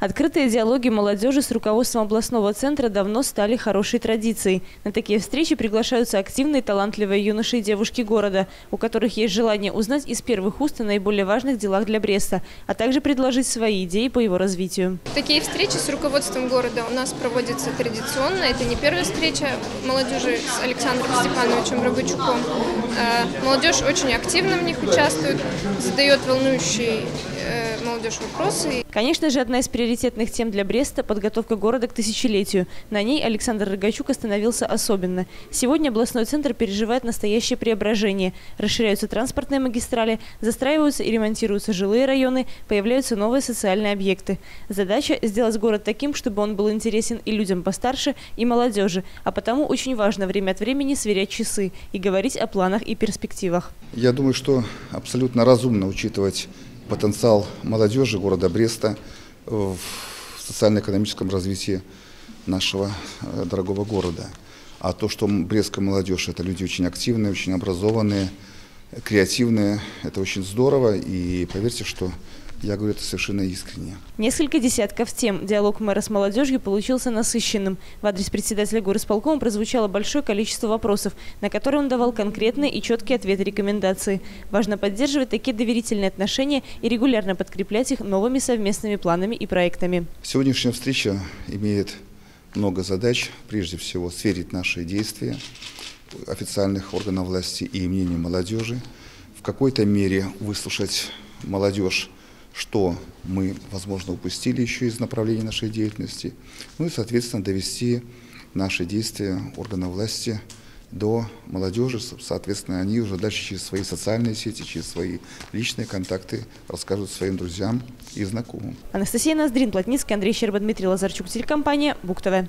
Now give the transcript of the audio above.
Открытые диалоги молодежи с руководством областного центра давно стали хорошей традицией. На такие встречи приглашаются активные, талантливые юноши и девушки города, у которых есть желание узнать из первых уст о наиболее важных делах для Бреста, а также предложить свои идеи по его развитию. Такие встречи с руководством города у нас проводятся традиционно. Это не первая встреча молодежи с Александром Степановичем Рогачуком. Э, молодежь очень активно в них участвует, задает волнующие молодежь вопросы. Конечно же, одна из приоритетных тем для Бреста – подготовка города к тысячелетию. На ней Александр Рогачук остановился особенно. Сегодня областной центр переживает настоящее преображение. Расширяются транспортные магистрали, застраиваются и ремонтируются жилые районы, появляются новые социальные объекты. Задача – сделать город таким, чтобы он был интересен и людям постарше, и молодежи. А потому очень важно время от времени сверять часы и говорить о планах и перспективах. Я думаю, что абсолютно разумно учитывать потенциал молодежи города Бреста в социально-экономическом развитии нашего э, дорогого города. А то, что брестская молодежь – это люди очень активные, очень образованные, креативные, это очень здорово. И поверьте, что я говорю это совершенно искренне. Несколько десятков тем. Диалог мэра с молодежью получился насыщенным. В адрес председателя горосполкома прозвучало большое количество вопросов, на которые он давал конкретные и четкие ответы рекомендации. Важно поддерживать такие доверительные отношения и регулярно подкреплять их новыми совместными планами и проектами. Сегодняшняя встреча имеет много задач. Прежде всего, сверить наши действия официальных органов власти и мнение молодежи. В какой-то мере выслушать молодежь что мы, возможно, упустили еще из направления нашей деятельности, ну и, соответственно, довести наши действия органов власти до молодежи, соответственно, они уже дальше через свои социальные сети, через свои личные контакты расскажут своим друзьям и знакомым. Анастасия Ноздрин, Плотницкий, Андрей Щерба, Дмитрий Лазарчук, телекомпания «Бук-ТВ».